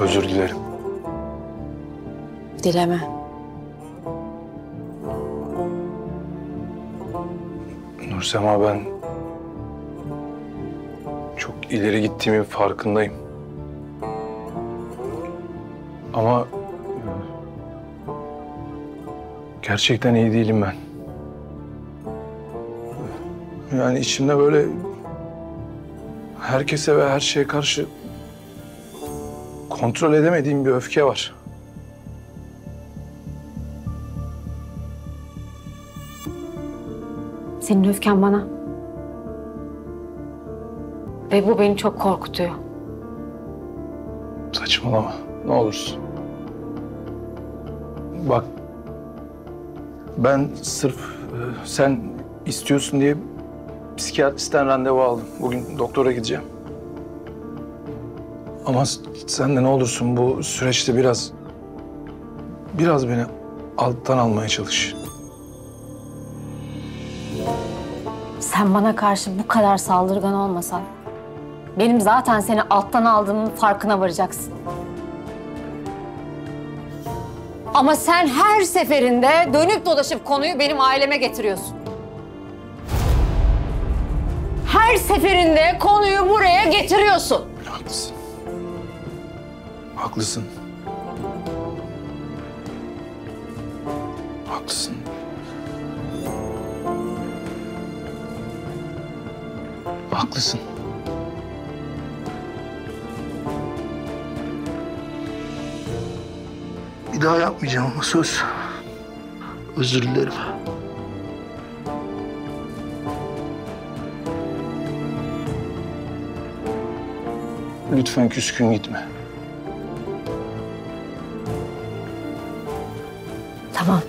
Özür dilerim. Dileme. Nursema ben çok ileri gittiğimin farkındayım. Ama gerçekten iyi değilim ben. Yani içimde böyle herkese ve her şeye karşı kontrol edemediğim bir öfke var. Senin öfken bana. Ve bu beni çok korkutuyor. Saçmalama. Ne olursun. Bak. Ben sırf e, sen istiyorsun diye psikiyatristten randevu aldım. Bugün doktora gideceğim. Ama sen de ne olursun bu süreçte biraz biraz beni alttan almaya çalış. Sen bana karşı bu kadar saldırgan olmasan... ...benim zaten seni alttan aldığımın farkına varacaksın. Ama sen her seferinde dönüp dolaşıp konuyu benim aileme getiriyorsun. Her seferinde konuyu buraya getiriyorsun. Haklısın. Haklısın. Haklısın. Haklısın. Bir daha yapmayacağım ama söz. Özür dilerim. Lütfen küskün gitme. Tamam.